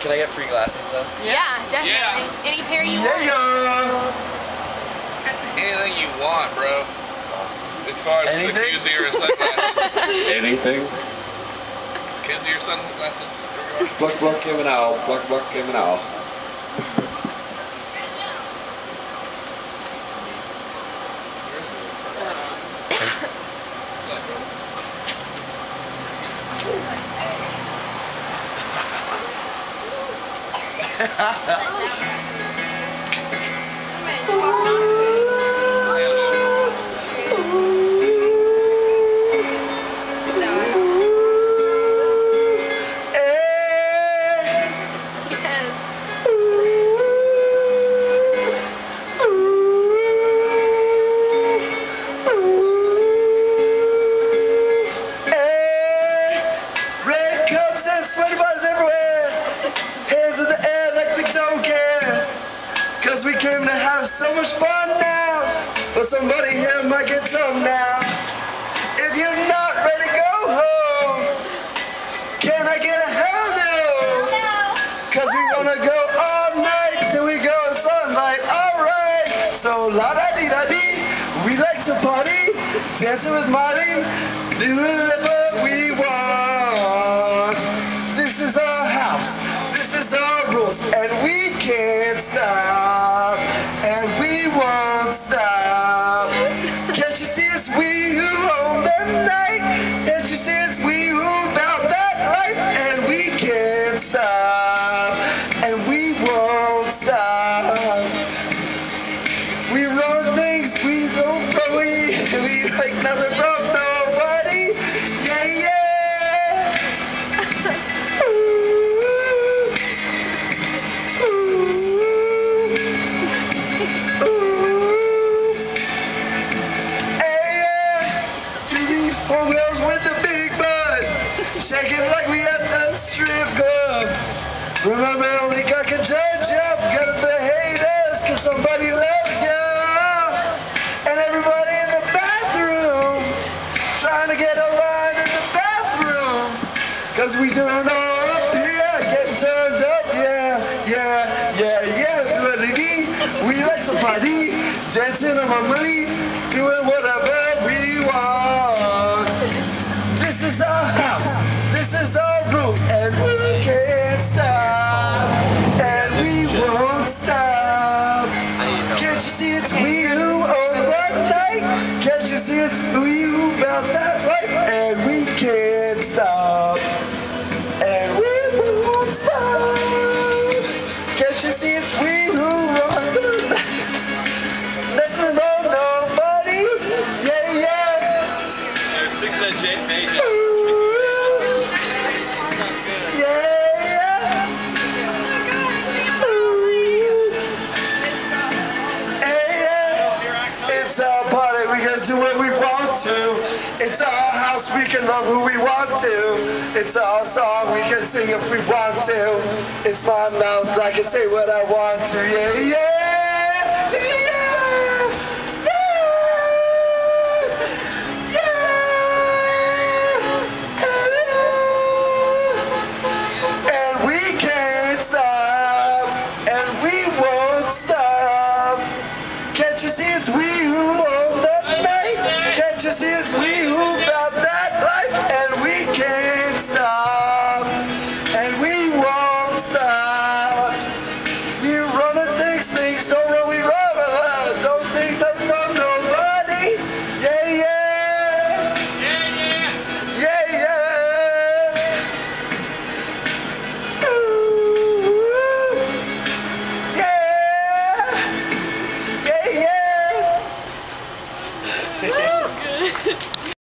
Can I get free glasses though? Yeah, definitely. Yeah. Any pair you Yeah, want. yeah. Anything you want, bro. Awesome. As far as the Anything? koozie or sunglasses. Anything? koozie or sunglasses. Pluck, pluck, him and all. Pluck, pluck, him and all. Come on. Have so much fun now. But somebody here might get some now. If you're not ready to go home, can I get a hell no? Cause we wanna go all night till we go in sunlight. Alright. So la da dee da dee. We like to party, dancing with Marty, do whatever we want. It's we who own the night? See it's we who Remember, only God can judge you. Gotta the haters, cause somebody loves you. And everybody in the bathroom, trying to get a line in the bathroom. Cause we doing all up getting turned up, yeah, yeah, yeah, yeah. We like to party, dancing on my money, doing whatever we want. You see it's we who run the? Nothing wrong, nobody. Yeah, yeah. Stick to that J major. Ooh. Yeah, yeah. We can love who we want to. It's our song, we can sing if we want to. It's my mouth, I can say what I want to. Yeah, yeah.